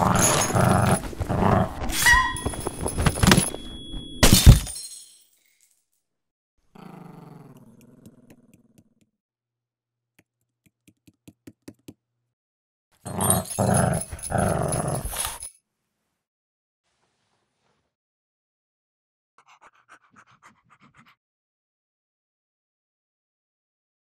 on.